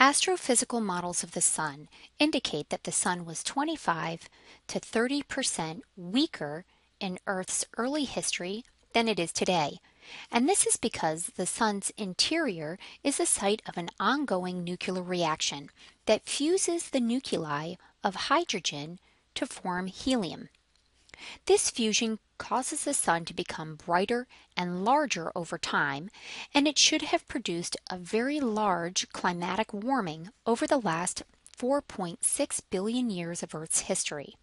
Astrophysical models of the Sun indicate that the Sun was 25 to 30 percent weaker in Earth's early history than it is today, and this is because the Sun's interior is the site of an ongoing nuclear reaction that fuses the nuclei of hydrogen to form helium. This fusion causes the Sun to become brighter and larger over time, and it should have produced a very large climatic warming over the last 4.6 billion years of Earth's history.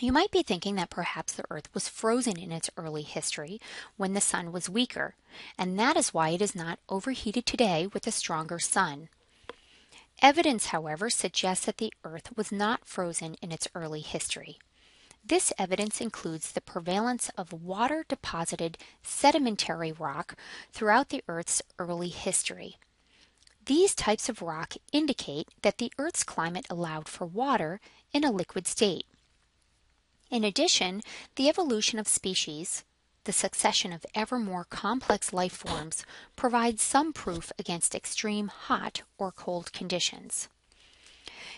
You might be thinking that perhaps the Earth was frozen in its early history when the Sun was weaker, and that is why it is not overheated today with a stronger Sun. Evidence, however, suggests that the Earth was not frozen in its early history. This evidence includes the prevalence of water deposited sedimentary rock throughout the Earth's early history. These types of rock indicate that the Earth's climate allowed for water in a liquid state. In addition, the evolution of species, the succession of ever more complex life forms, provides some proof against extreme hot or cold conditions.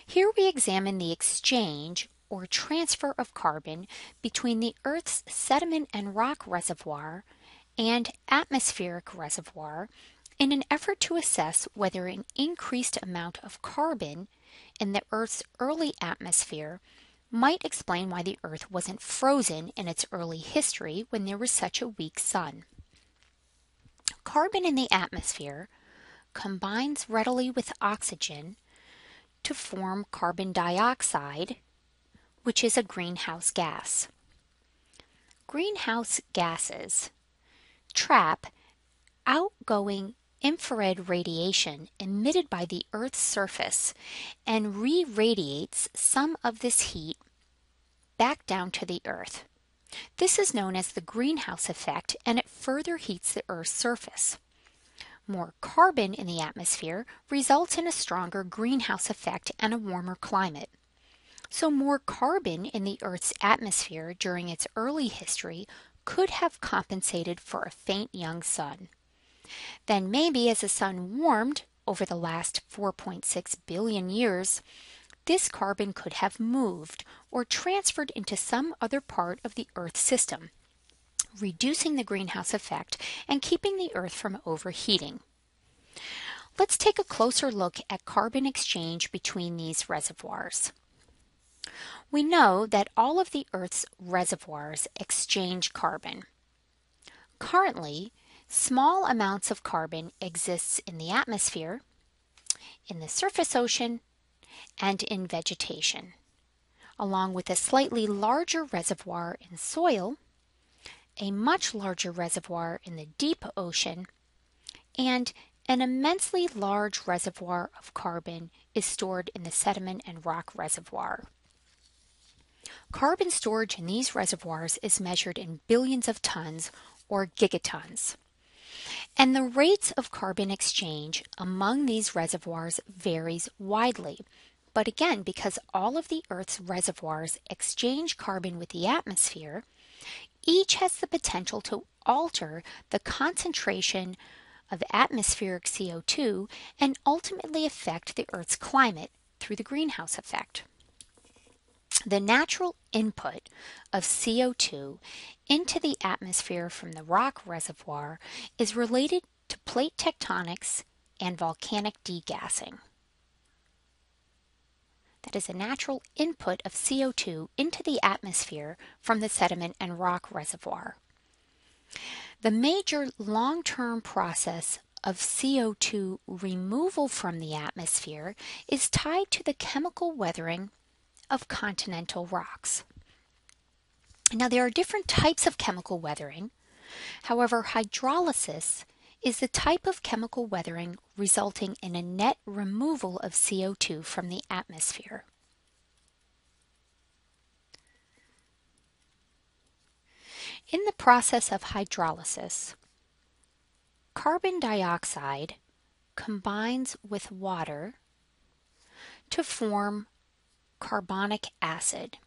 Here we examine the exchange or transfer of carbon between the Earth's sediment and rock reservoir and atmospheric reservoir in an effort to assess whether an increased amount of carbon in the Earth's early atmosphere might explain why the Earth wasn't frozen in its early history when there was such a weak sun. Carbon in the atmosphere combines readily with oxygen to form carbon dioxide which is a greenhouse gas. Greenhouse gases trap outgoing infrared radiation emitted by the Earth's surface and re radiates some of this heat back down to the Earth. This is known as the greenhouse effect and it further heats the Earth's surface. More carbon in the atmosphere results in a stronger greenhouse effect and a warmer climate. So, more carbon in the Earth's atmosphere during its early history could have compensated for a faint young sun. Then, maybe as the sun warmed over the last 4.6 billion years, this carbon could have moved or transferred into some other part of the Earth system, reducing the greenhouse effect and keeping the Earth from overheating. Let's take a closer look at carbon exchange between these reservoirs. We know that all of the Earth's reservoirs exchange carbon. Currently, small amounts of carbon exists in the atmosphere, in the surface ocean, and in vegetation, along with a slightly larger reservoir in soil, a much larger reservoir in the deep ocean, and an immensely large reservoir of carbon is stored in the sediment and rock reservoir. Carbon storage in these reservoirs is measured in billions of tons or gigatons. And the rates of carbon exchange among these reservoirs varies widely. But again, because all of the Earth's reservoirs exchange carbon with the atmosphere, each has the potential to alter the concentration of atmospheric CO2 and ultimately affect the Earth's climate through the greenhouse effect. The natural input of CO2 into the atmosphere from the rock reservoir is related to plate tectonics and volcanic degassing. That is a natural input of CO2 into the atmosphere from the sediment and rock reservoir. The major long term process of CO2 removal from the atmosphere is tied to the chemical weathering of continental rocks. Now, there are different types of chemical weathering. However, hydrolysis is the type of chemical weathering resulting in a net removal of CO2 from the atmosphere. In the process of hydrolysis, carbon dioxide combines with water to form carbonic acid.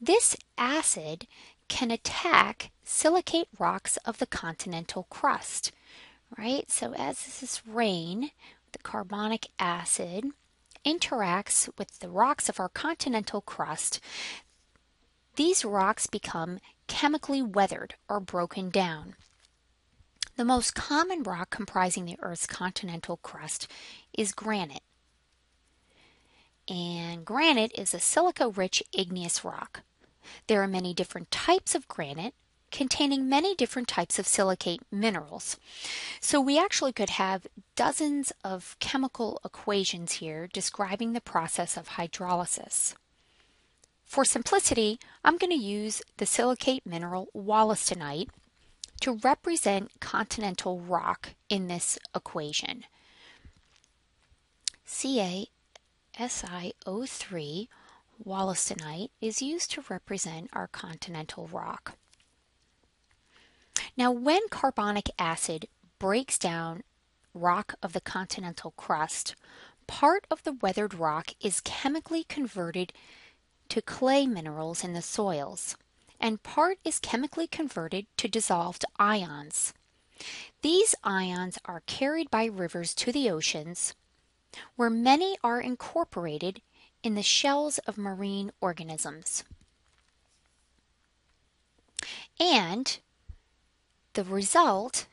This acid can attack silicate rocks of the continental crust, right? So as this rain, the carbonic acid interacts with the rocks of our continental crust, these rocks become chemically weathered or broken down. The most common rock comprising the Earth's continental crust is granite. And granite is a silica rich igneous rock. There are many different types of granite containing many different types of silicate minerals. So we actually could have dozens of chemical equations here describing the process of hydrolysis. For simplicity, I'm going to use the silicate mineral wollastonite to represent continental rock in this equation. CaSiO3 wollastonite is used to represent our continental rock. Now, when carbonic acid breaks down rock of the continental crust, part of the weathered rock is chemically converted to clay minerals in the soils, and part is chemically converted to dissolved ions. These ions are carried by rivers to the oceans, where many are incorporated in the shells of marine organisms. And the result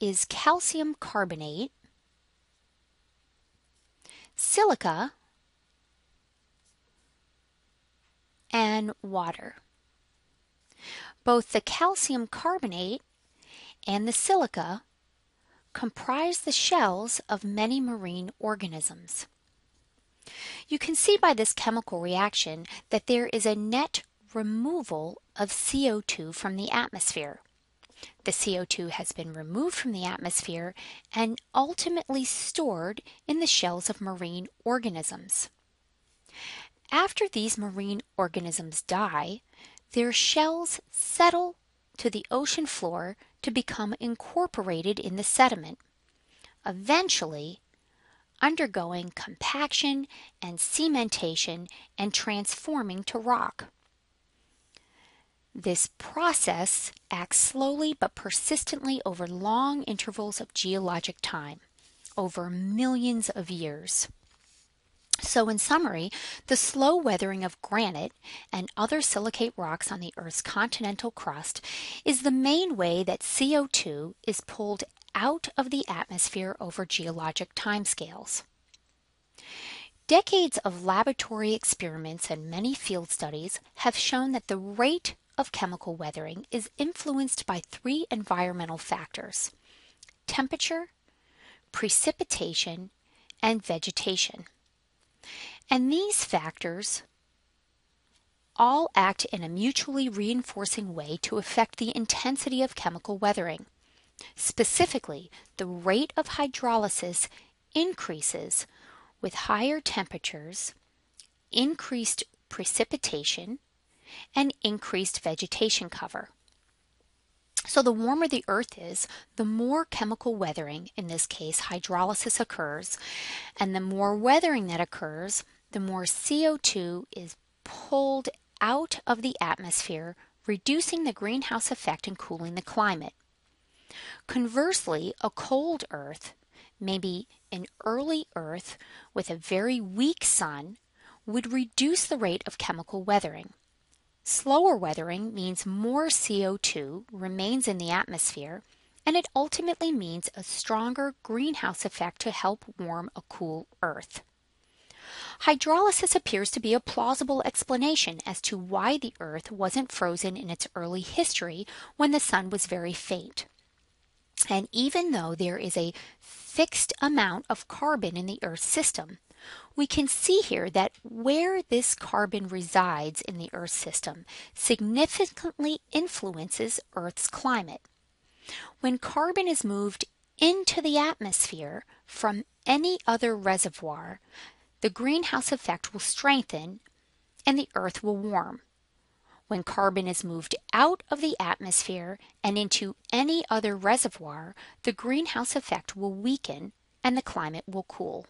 is calcium carbonate, silica, and water. Both the calcium carbonate and the silica comprise the shells of many marine organisms. You can see by this chemical reaction that there is a net removal of CO2 from the atmosphere. The CO2 has been removed from the atmosphere and ultimately stored in the shells of marine organisms. After these marine organisms die, their shells settle to the ocean floor to become incorporated in the sediment, eventually undergoing compaction and cementation and transforming to rock. This process acts slowly but persistently over long intervals of geologic time, over millions of years. So, in summary, the slow weathering of granite and other silicate rocks on the Earth's continental crust is the main way that CO2 is pulled out of the atmosphere over geologic timescales. Decades of laboratory experiments and many field studies have shown that the rate of chemical weathering is influenced by three environmental factors temperature, precipitation, and vegetation. And these factors all act in a mutually reinforcing way to affect the intensity of chemical weathering. Specifically, the rate of hydrolysis increases with higher temperatures, increased precipitation, and increased vegetation cover. So, the warmer the earth is, the more chemical weathering, in this case hydrolysis, occurs, and the more weathering that occurs, the more CO2 is pulled out of the atmosphere, reducing the greenhouse effect and cooling the climate. Conversely, a cold earth, maybe an early earth with a very weak sun, would reduce the rate of chemical weathering. Slower weathering means more CO2 remains in the atmosphere, and it ultimately means a stronger greenhouse effect to help warm a cool Earth. Hydrolysis appears to be a plausible explanation as to why the Earth wasn't frozen in its early history when the sun was very faint. And even though there is a fixed amount of carbon in the Earth system, we can see here that where this carbon resides in the Earth system significantly influences Earth's climate. When carbon is moved into the atmosphere from any other reservoir, the greenhouse effect will strengthen and the Earth will warm. When carbon is moved out of the atmosphere and into any other reservoir, the greenhouse effect will weaken and the climate will cool.